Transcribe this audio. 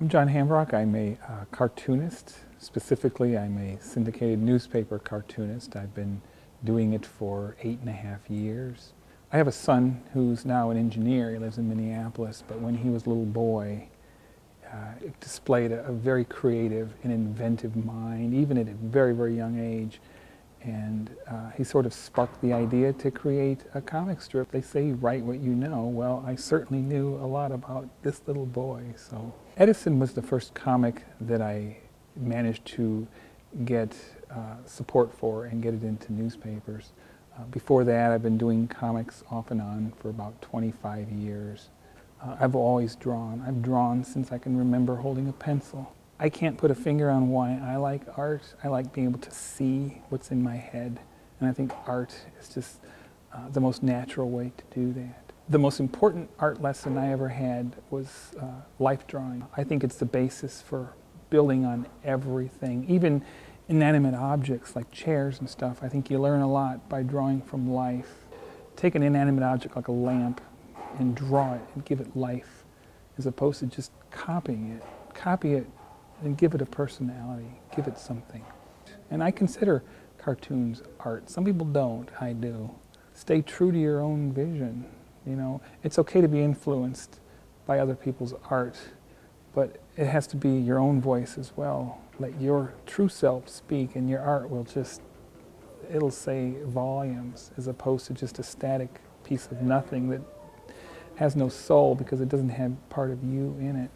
I'm John Hambrock. I'm a uh, cartoonist. Specifically, I'm a syndicated newspaper cartoonist. I've been doing it for eight and a half years. I have a son who's now an engineer. He lives in Minneapolis, but when he was a little boy, uh, displayed a, a very creative and inventive mind, even at a very, very young age and uh, he sort of sparked the idea to create a comic strip. They say write what you know. Well, I certainly knew a lot about this little boy. So Edison was the first comic that I managed to get uh, support for and get it into newspapers. Uh, before that, I've been doing comics off and on for about 25 years. Uh, I've always drawn. I've drawn since I can remember holding a pencil. I can't put a finger on why I like art. I like being able to see what's in my head. And I think art is just uh, the most natural way to do that. The most important art lesson I ever had was uh, life drawing. I think it's the basis for building on everything, even inanimate objects like chairs and stuff. I think you learn a lot by drawing from life. Take an inanimate object like a lamp and draw it and give it life as opposed to just copying it. Copy it and give it a personality, give it something. And I consider cartoons art. Some people don't, I do. Stay true to your own vision. You know, it's okay to be influenced by other people's art, but it has to be your own voice as well. Let your true self speak and your art will just, it'll say volumes as opposed to just a static piece of nothing that has no soul because it doesn't have part of you in it.